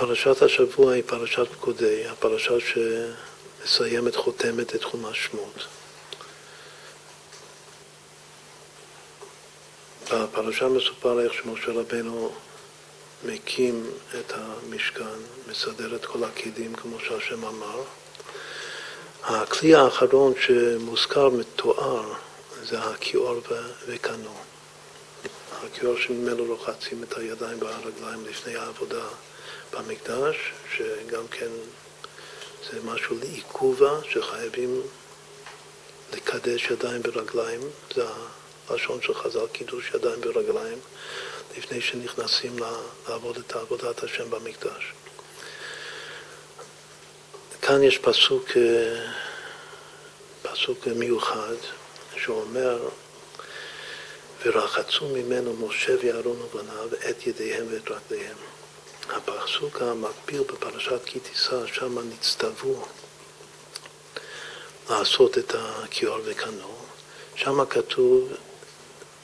פרשת השבוע היא פרשת פקודי, הפרשה שמסיימת, חותמת את תחום השמות. בפרשה מסופר איך שמשה רבנו מקים את המשכן, מסדר את כל הכלים כמו שהשם אמר. הכלי האחרון שמוזכר, מתואר, זה הכיאור וקנו. הכיאור שממנו רוחצים את הידיים והרגליים לפני העבודה במקדש, שגם כן זה משהו לעיכובה, שחייבים לקדש ידיים ורגליים, זה הלשון של חז"ל, קידוש ידיים ורגליים, לפני שנכנסים לעבוד את עבודת השם במקדש. כאן יש פסוק, פסוק מיוחד שאומר ורחצו ממנו משה ואהרון ובניו את ידיהם ואת רגליהם. הפסוק המקביל בפרשת כי תישא, שם נצטוו לעשות את הכיור וקנו. שם כתוב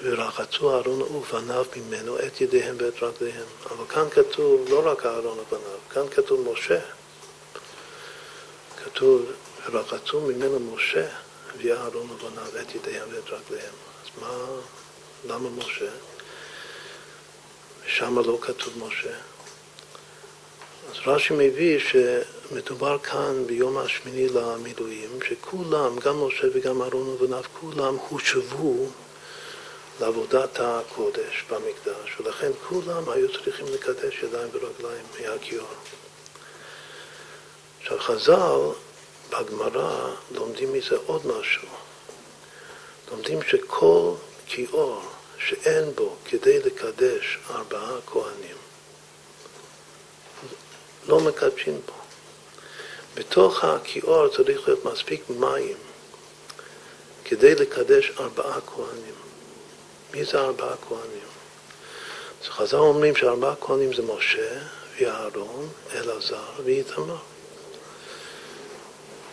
ורחצו אהרון ובניו ממנו את ידיהם ואת רגליהם. אבל כאן כתוב לא רק אהרון ובניו, כאן כתוב משה. כתוב ורחצו ממנו משה ואהרון ובניו את ידיהם ואת רגליהם. אז מה, למה משה? שם לא כתוב משה. אז רש"י מביא שמדובר כאן ביום השמיני למילואים, שכולם, גם משה וגם אהרון ובניו, כולם הושבו לעבודת הקודש במקדש, ולכן כולם היו צריכים לקדש ידיים ורגליים מהכיור. עכשיו חז"ל בגמרא לומדים מזה עוד משהו. לומדים שכל כיור שאין בו כדי לקדש ארבעה כהנים, לא מקדשים בו. בתוך הכיור צריך להיות מספיק מים כדי לקדש ארבעה כהנים. מי זה ארבעה כהנים? אז חז"ל אומרים שארבעה כהנים זה משה ואהרון, אלעזר ואיתמר.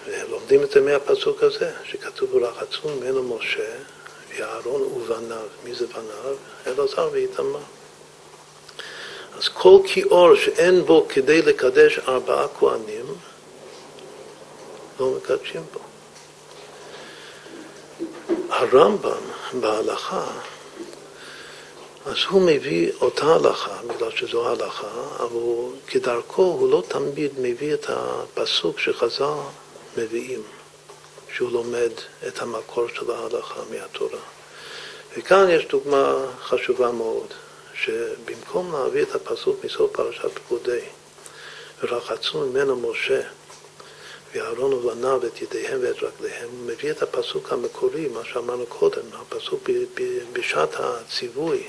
ולומדים את זה מהפסוק הזה, שכתוב ולחצו ממנו משה ואהרון ובניו. מי זה בניו? אלעזר ואיתמר. אז כל כיאור שאין בו כדי לקדש ארבעה כהנים, לא מקדשים בו. הרמב"ם בהלכה, אז הוא מביא אותה הלכה, בגלל שזו ההלכה, אבל כדרכו הוא לא תמיד מביא את הפסוק שחז"ל מביאים, שהוא לומד את המקור של ההלכה מהתורה. וכאן יש דוגמה חשובה מאוד. שבמקום להביא את הפסוק מסוף פרשת פקודי, ורחצו ממנו משה ואהרון ובניו את ידיהם ואת רגליהם, הוא מביא את הפסוק המקורי, מה שאמרנו קודם, הפסוק בשעת הציווי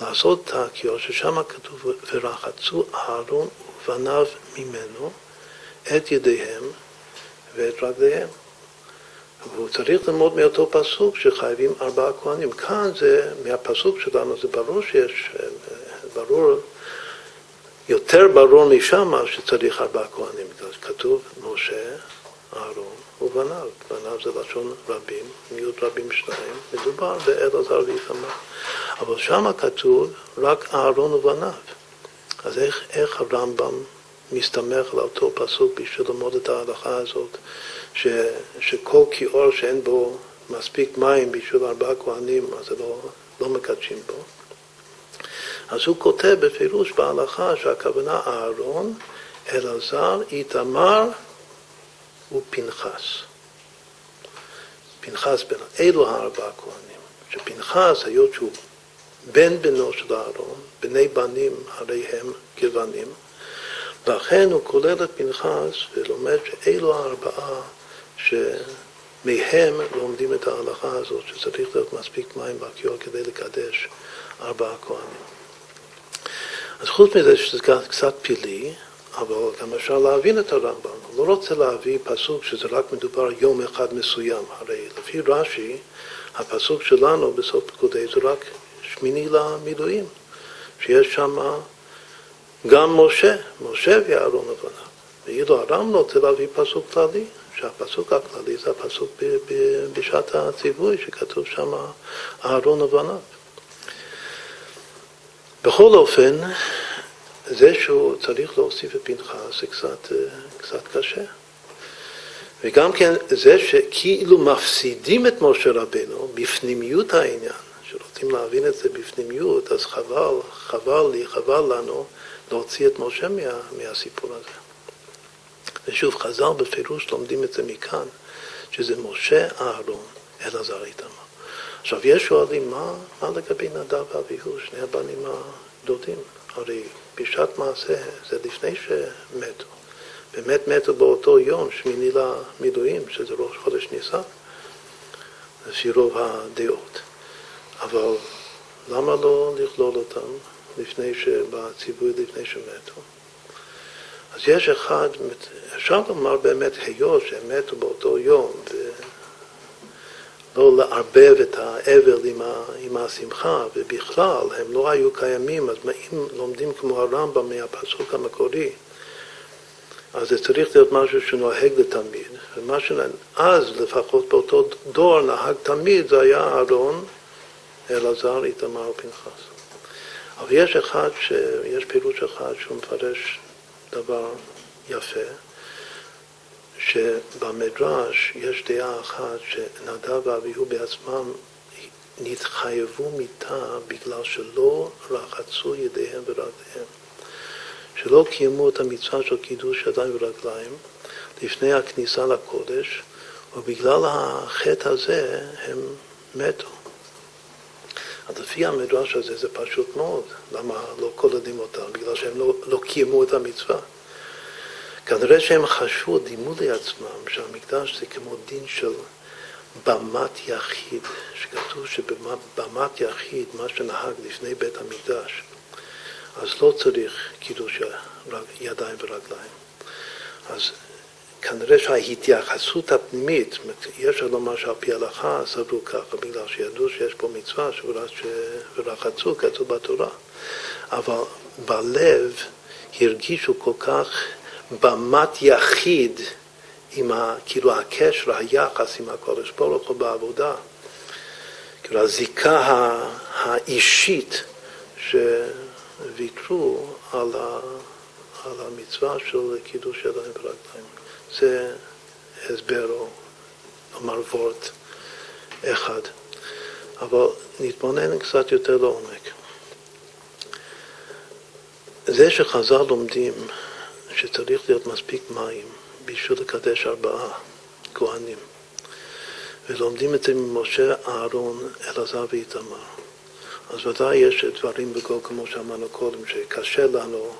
לעשות את הכיור, ששם כתוב ורחצו אהרון ובניו ממנו את ידיהם ואת רגליהם. והוא צריך ללמוד מאותו פסוק שחייבים ארבעה כהנים. כאן זה, מהפסוק שלנו, זה ברור שיש, ברור, יותר ברור משם שצריך ארבעה כהנים. כתוב משה, אהרון ובניו. בניו זה לשון רבים, מיעוט רבים שניים, מדובר באלעזר ואיתמר. אבל שם כתוב רק אהרון ובניו. אז איך, איך הרמב"ם מסתמך על אותו פסוק בשביל ללמוד את ההלכה הזאת? ש, שכל כיאור שאין בו מספיק מים בשביל ארבעה כהנים, אז לא, לא מקדשים בו. אז הוא כותב בפירוש בהלכה שהכוונה אהרון, אלעזר, איתמר ופנחס. פנחס בן, אלו הארבעה כהנים. שפנחס, היות שהוא בן בנו של אהרון, בני בנים הרי הם כבנים, לכן הוא כולל את פנחס ולומד שאלו הארבעה שמהם לומדים את ההלכה הזאת, שצריך להיות מספיק מים בכיור כדי לקדש ארבעה כהנים. אז חוץ מזה שזה קצת פילי, אבל גם אפשר להבין את הרמב"ם. הוא לא רוצה להביא פסוק שזה רק מדובר יום אחד מסוים. הרי לפי רש"י, הפסוק שלנו בסוף פקודי זה רק שמיני למילואים, שיש שם גם משה, משה ואהרון לבנה. ואילו הרמב"ם רוצה להביא פסוק כללי, שהפסוק הכללי זה הפסוק בשעת הציווי, שכתוב שם אהרון ובניו. בכל אופן, זה שהוא צריך להוסיף את פנחס זה קצת, קצת קשה. וגם כן זה שכאילו מפסידים את משה רבנו בפנימיות העניין, שרוצים להבין את זה בפנימיות, אז חבל, חבל לי, חבל לנו להוציא את משה מה, מהסיפור הזה. ושוב, חז"ל בפירוש לומדים את זה מכאן, שזה משה, אהרון, אלעזר איתמר. עכשיו, יש שואלים, מה, מה לגבי נדב ואביהו, שני הבנים הגדולים? הרי בשעת מעשה זה לפני שמתו. באמת מתו באותו יום, שמיני למילואים, שזה ראש חודש ניסן, לפי רוב הדעות. אבל למה לא לכלול אותם לפני שבציווי לפני שמתו? אז יש אחד, אפשר לומר באמת היות שהם מתו באותו יום, ולא לערבב את האבל עם, ה, עם השמחה, ובכלל הם לא היו קיימים, אז אם לומדים כמו הרמב"ם מהפסוק המקורי, אז זה צריך להיות משהו שנוהג לתמיד. ומה שאז, לפחות באותו דור, נהג תמיד, זה היה אהרון, אלעזר, איתמר ופנחס. אבל יש אחד, ש... יש פירוש אחד שהוא מפרש דבר יפה, שבמדרש יש דעה אחת שנדב ואביהו בעצמם נתחייבו מיתה בגלל שלא רחצו ידיהם ורגליהם. שלא קיימו את המצווה של קידוש ידיים ורגליים לפני הכניסה לקודש, ובגלל החטא הזה הם מתו. אז לפי המדרש הזה זה פשוט מאוד. למה לא קולדים אותם? בגלל שהם לא, לא קיימו את המצווה. כנראה שהם חשבו, דימו לעצמם, שהמקדש זה כמו דין של במת יחיד, שכתוב שבמת יחיד, מה שנהג לפני בית המקדש, אז לא צריך קידוש ידיים ורגליים. אז כנראה שההתייחסות הפנימית, יש לומר שעל פי ההלכה סברו ככה, בגלל שידעו שיש פה מצווה ורחצו, כתוב בתורה. אבל בלב הרגישו כל כך במת יחיד עם ה, כאילו הקשר, היחס עם הקודש ברוך הוא בעבודה, כאילו הזיקה האישית שוויתרו על, ה, על המצווה של קידוש ידיים ורגליים. זה הסבר או נאמר וורט אחד. אבל נתבונן קצת יותר לעומק. זה שחז"ל לומדים שצריך להיות מספיק מים בשביל לקדש ארבעה כהנים, ולומדים את זה ממשה, אהרון, אלעזר ואיתמר. אז ודאי יש דברים בגו, כמו שאמרנו קודם, שקשה לנו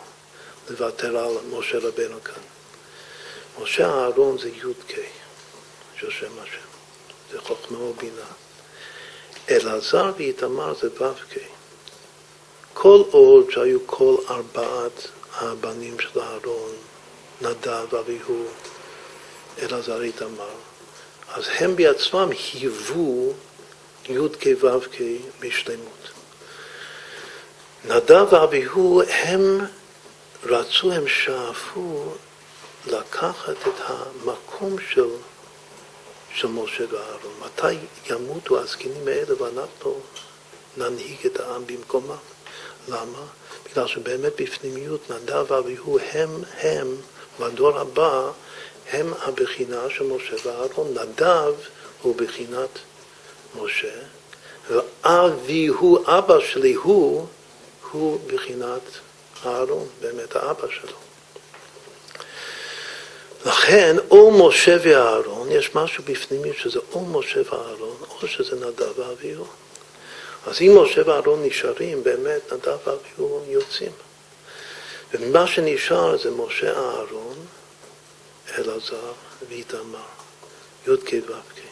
לוותר על משה רבנו כאן. משה אהרון זה י"ק של שם השם, זה חוכמה ובינה. אלעזר ואיתמר זה ו"ק. כל עוד שהיו כל ארבעת הבנים של אהרון, נדב, אביהו, אלעזר, איתמר, אז הם בעצמם היוו י"ק ו"ק בשלמות. נדב ואביהו הם רצו, הם שאפו לקחת את המקום של, של משה ואהרון. מתי ימותו הזקנים האלה ואנחנו ננהיג את העם במקומם? למה? בגלל שבאמת בפנימיות נדב ואביהו הם, הם, בדור הבא, הם הבחינה של משה ואהרון. נדב הוא בחינת משה, ואביהו, אבא שלי, הוא, הוא בחינת אהרון, באמת האבא שלו. לכן, או משה ואהרון, יש משהו בפנימי שזה או משה ואהרון, או שזה נדב ואביהו. אז אם משה ואהרון נשארים, באמת נדב ואביהו יוצאים. ומה שנשאר זה משה, אהרון, אלעזר ואיתמר, י"ק ו"ק.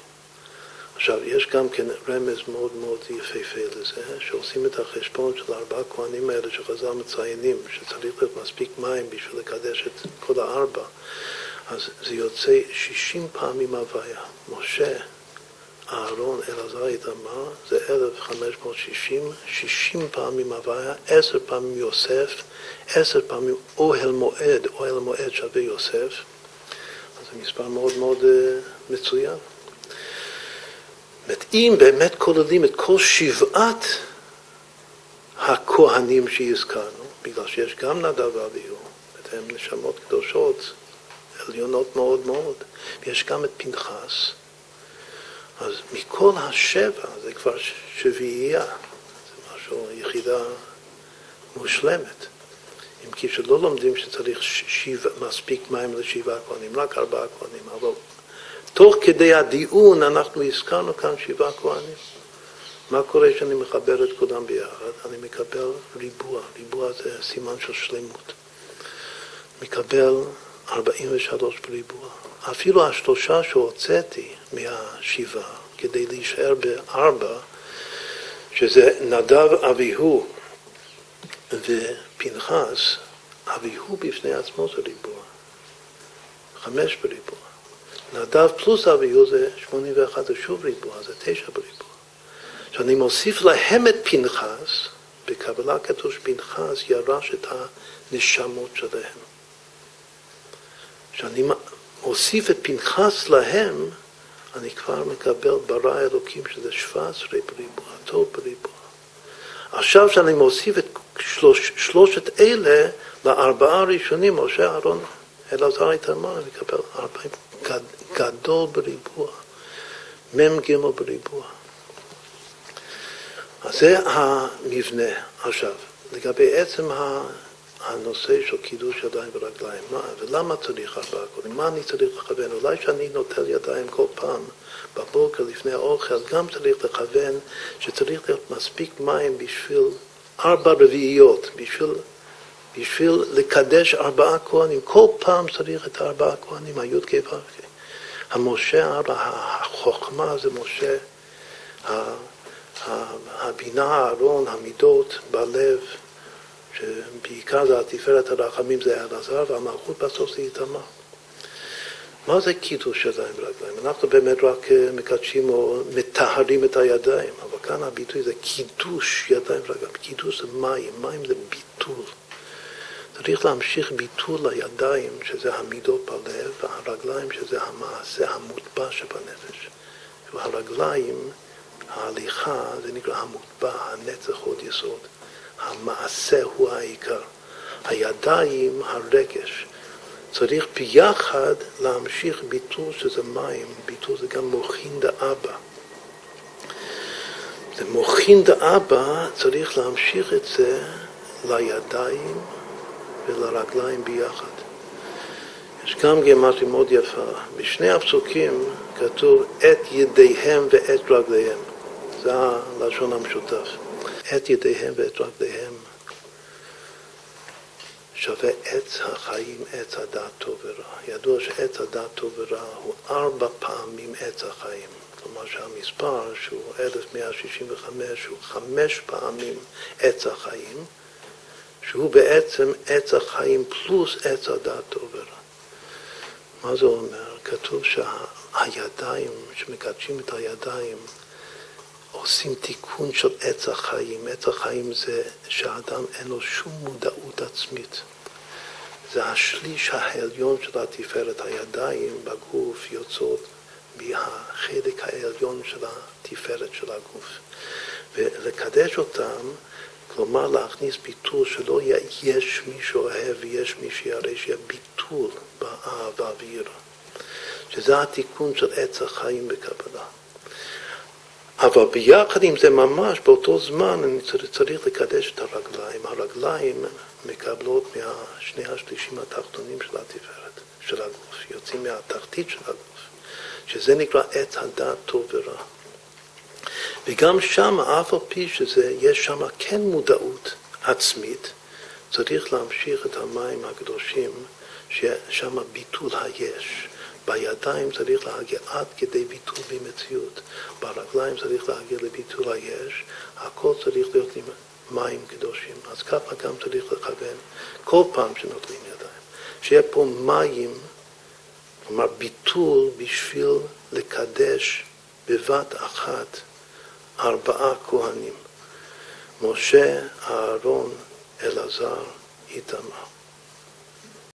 עכשיו, יש גם כן רמז מאוד מאוד יפהפה לזה, שעושים את החשבון של ארבעה כהנים האלה שחז"ל מציינים, שצריך להיות מספיק מים בשביל לקדש את כל הארבע. אז זה יוצא 60 פעמים הוויה. משה, אהרון, אלעזר, איתמר, זה 1560, 60 פעמים הוויה, 10 פעמים יוסף, 10 פעמים אוהל מועד, אוהל מועד שווה יוסף, אז זה מספר מאוד מאוד uh, מצוין. אם באמת כוללים את כל שבעת הכהנים שהזכרנו, בגלל שיש גם נדב ואביהו, הן נשמות קדושות, עליונות מאוד מאוד, ויש גם את פנחס. אז מכל השבע, זה כבר שביעייה, זה משהו, יחידה מושלמת. אם כי שלא לומדים שצריך שבע, מספיק מים לשבעה כהנים, רק ארבעה כהנים, אבל תוך כדי הדיון אנחנו הזכרנו כאן שבעה כהנים. מה קורה כשאני מחבר את כולם ביחד? אני מקבל ריבוע, ריבוע זה סימן של שלמות. מקבל 43 בריבוע. אפילו השלושה שהוצאתי מהשבעה כדי להישאר בארבע, שזה נדב אביהו ופנחס, אביהו בפני עצמו זה ריבוע. חמש בריבוע. נדב פלוס אביהו זה 81, זה שוב ריבוע, זה תשע בריבוע. כשאני מוסיף להם את פנחס, בקבלה כתוב שפנחס ירש את הנשמות שלהם. כשאני מוסיף את פנחס להם, אני כבר מקבל ברא אלוקים שזה 17 בריבוע, טוב בריבוע. עכשיו כשאני מוסיף את שלוש, שלושת אלה לארבעה הראשונים, משה, אהרון, אלעזר איתמר, אני מקבל ארבעים, גד, גדול בריבוע, מ"ג בריבוע. אז זה המבנה. עכשיו, לגבי עצם הנושא של קידוש ידיים ורגליים, מה, ולמה צריך ארבעה קודם? מה אני צריך לכוון? אולי כשאני נוטל ידיים כל פעם בבוקר לפני האוכל, גם צריך לכוון שצריך להיות מספיק מים בשביל ארבע רביעיות, בשביל, בשביל לקדש ארבעה כהנים. כל פעם צריך את הארבעה כהנים, הי"ק ו"ק. המשה, החוכמה זה משה, הבינה, הארון, המידות בלב, שבעיקר זה התפארת הרחמים זה אלעזר, והמלכות בסוף זה איתמר. מה זה קידוש ידיים ורגליים? אנחנו באמת רק אה, מקדשים או מטהרים את הידיים, אבל כאן הביטוי זה קידוש ידיים ורגליים. קידוש זה מים, מים זה ביטול. צריך להמשיך ביטול לידיים, שזה המידות בלב, והרגליים, שזה המעשה המוטבע שבנפש. והרגליים, ההליכה, זה נקרא המוטבע, הנצח עוד יסוד. המעשה הוא העיקר. הידיים, הרגש. צריך ביחד להמשיך ביטול שזה מים, ביטול זה גם מוחין דאבא. זה מוחין דאבא, צריך להמשיך את זה לידיים ולרגליים ביחד. יש גם גמרתי מאוד יפה. בשני הפסוקים כתוב את ידיהם ואת רגליהם. זה הלשון המשותף. את ידיהם ואת רגליהם שווה עץ החיים, עץ הדעת טוב ורע. ידוע שעץ הדעת טוב ורע הוא ארבע פעמים עץ החיים. כלומר שהמספר שהוא 1165 הוא חמש פעמים עץ החיים, שהוא בעצם עץ החיים פלוס עץ הדעת טוב ורע. מה זה אומר? כתוב שהידיים, שמקדשים את הידיים, עושים תיקון של עץ החיים. עץ החיים זה שהאדם אין לו שום מודעות עצמית. זה השליש העליון של התפארת. הידיים בגוף יוצאות מהחלק העליון של התפארת של הגוף. ולקדש אותם, כלומר להכניס ביטול שלא יש מי שאוהב ויש מי שירא, שיהיה ביטול באהבה ויראה. שזה התיקון של עץ החיים בקבלה. אבל ביחד עם זה ממש, באותו זמן אני צריך לקדש את הרגליים. הרגליים מקבלות מהשני השלישים התחתונים של התפארת, של הגוף, יוצאים מהתחתית של הגוף, שזה נקרא עץ הדת טוב ורע. וגם שם, אף על פי שיש שם כן מודעות עצמית, צריך להמשיך את המים הקדושים, ששם ביטול היש. בידיים צריך להגיע עד כדי ביטול במציאות, ברגליים צריך להגיע לביטול היש, הכל צריך להיות עם מים קדושים. אז ככה גם צריך לכוון כל פעם שנוטלים ידיים. שיהיה פה מים, כלומר ביטול בשביל לקדש בבת אחת ארבעה כהנים, משה, אהרון, אלעזר, איתמר.